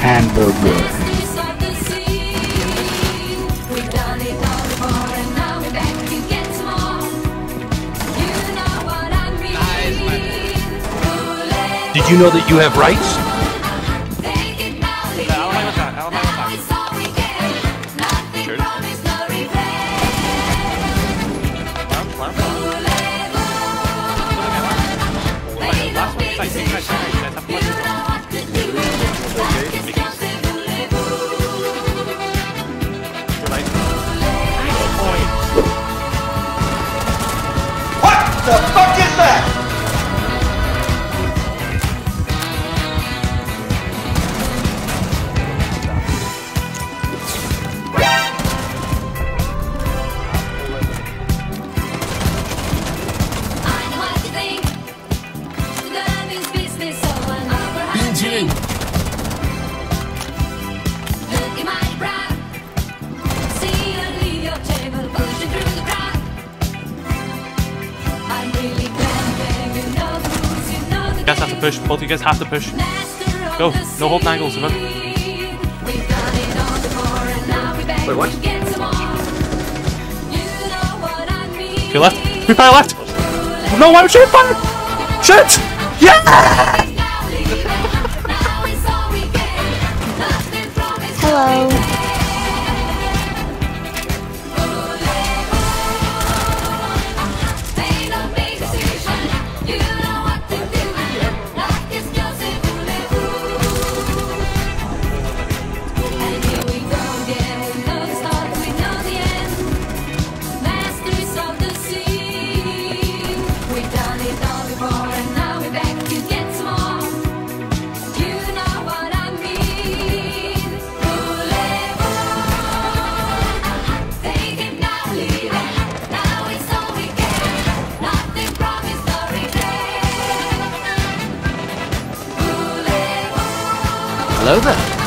hamburger. Did you know that you have rights? Fuck push. Both of you guys have to push. Go. No holding angles. Wait, what? To your left. Who fire left? No, why would you fire? Shit! Yeah! 盒子